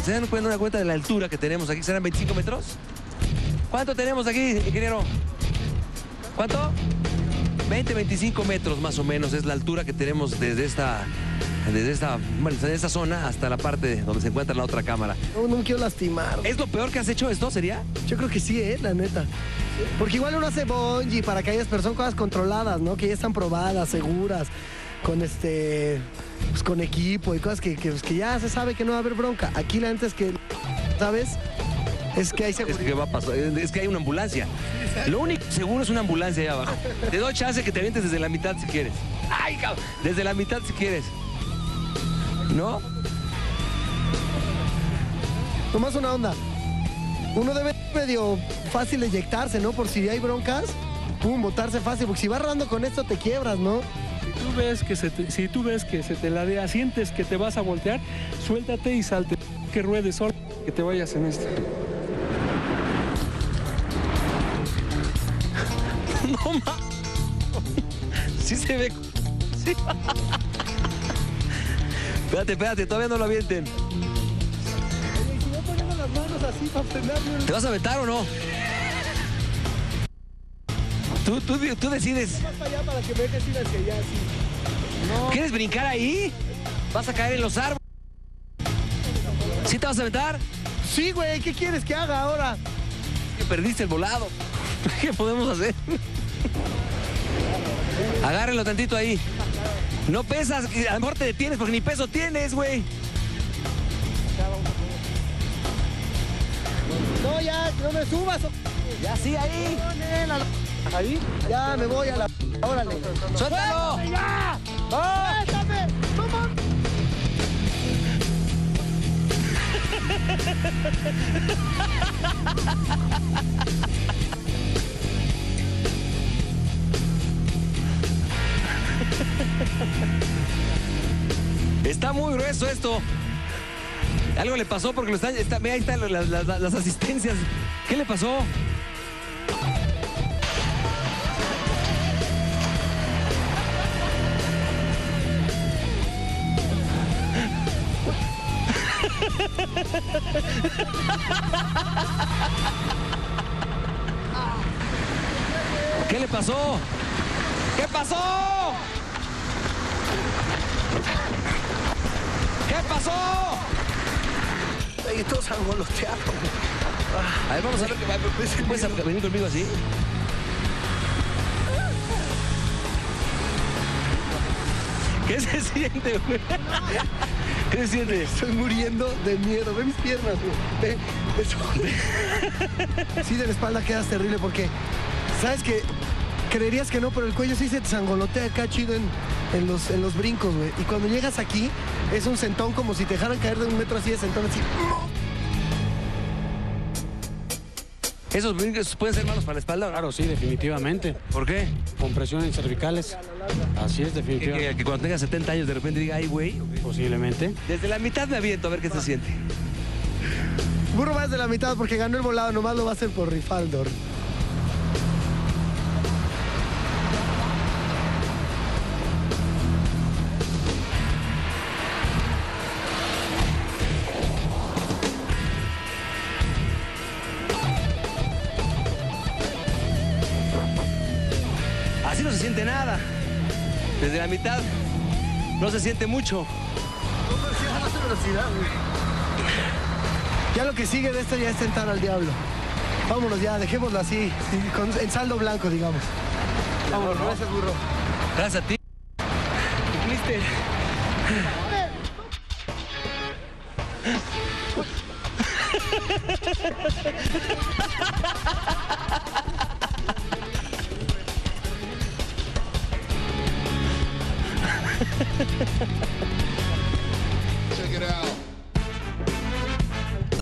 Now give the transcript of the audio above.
se dan cuenta, una cuenta de la altura que tenemos aquí, ¿serán 25 metros? ¿Cuánto tenemos aquí, ingeniero? ¿Cuánto? 20, 25 metros más o menos es la altura que tenemos desde esta, desde esta, bueno, desde esta zona hasta la parte donde se encuentra la otra cámara. No, no me quiero lastimar. ¿Es lo peor que has hecho esto, sería? Yo creo que sí, ¿eh? La neta. Porque igual uno hace bungee para que pero son cosas controladas, ¿no? Que ya están probadas, seguras, con este... Pues con equipo y cosas que, que, pues, que ya se sabe que no va a haber bronca. Aquí la neta es que, ¿sabes? Es que hay Es seguridad. que va a pasar, es que hay una ambulancia. Lo único seguro es una ambulancia ahí abajo. Te doy chance que te avientes desde la mitad si quieres. Ay, cabrón. Desde la mitad si quieres. ¿No? Nomás una onda. Uno debe medio fácil eyectarse, ¿no? Por si hay broncas, pum, botarse fácil. Porque si vas rodando con esto te quiebras, ¿no? Si tú ves que se te, si tú ves que se te ladea, sientes que te vas a voltear, suéltate y salte. Que ruedes solo, que te vayas en este. No ma. Sí se ve. Sí. Espérate, espérate, todavía no lo avienten. Y si no poniendo las manos así para frenarme. ¿Te vas a aventar o no? Tú, tú, tú decides. ¿Quieres brincar ahí? ¿Vas a caer en los árboles? ¿Sí te vas a aventar? Sí, güey, ¿qué quieres que haga ahora? que perdiste el volado. ¿Qué podemos hacer? Agárrenlo tantito ahí. No pesas, a lo mejor te detienes porque ni peso tienes, güey. No, ya, no me subas. Ya sí, ahí. Ahí, ya me voy a la. Órale. ¡Suéltalo! ¡Ya! ¡Suéltame! ¡No mames! Está muy grueso esto. Algo le pasó porque lo están. Está, ahí están las, las- las asistencias. ¿Qué le pasó? ¿Qué le pasó? ¿Qué pasó? ¿Qué pasó? Ay, todos angoloteados. A ver, vamos a ver. qué va- ¿Puedes, puedes venir conmigo así? ¿Qué se siente, güey? ¿Qué se siente? Estoy muriendo de miedo. Ve mis piernas, güey. Ve, eso. Sí, de la espalda quedas terrible porque, ¿sabes que Creerías que no, pero el cuello sí se te sangolotea acá chido en, en los, en los brincos, güey. Y cuando llegas aquí, es un sentón como si te dejaran caer de un metro así de sentón, así. ¿Esos brincos pueden ser malos para la espalda? Claro, sí, definitivamente. ¿Por qué? Compresión en cervicales. Así es, definitivamente. que- que cuando tenga 70 años de repente diga, ay, güey. Posiblemente. Desde la mitad me aviento a ver qué se siente. Burro más de la mitad porque ganó el volado, nomás lo va a hacer por Rifaldor. Siente nada. Desde la mitad no se siente mucho. Ya lo que sigue de esto ya es tentar al diablo. Vámonos ya, dejémoslo así, con, en saldo blanco, digamos. Vámonos, gracias, burro. Gracias a ti. ハハハハ!